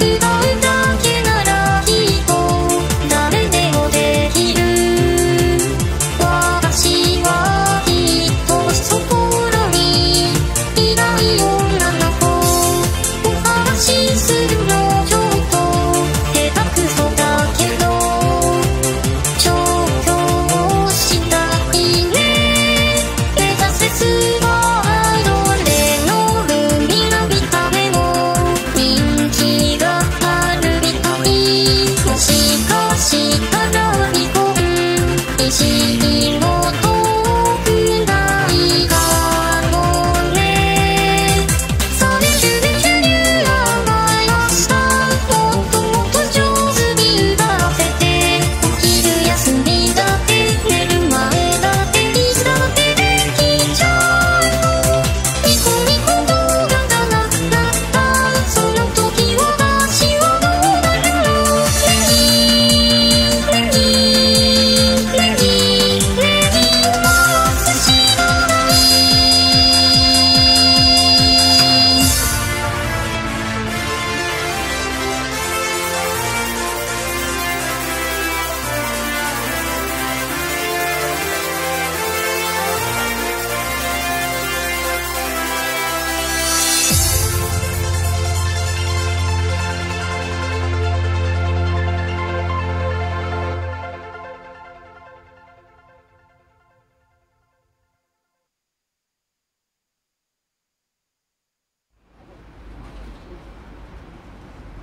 Thank you.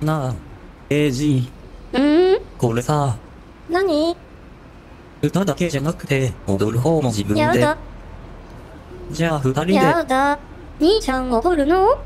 なあ、AG、うー。ん？これさ、何？歌だけじゃなくて、踊る方も自分で。やだ、じゃあ二人で、やだ。兄ちゃん怒るの？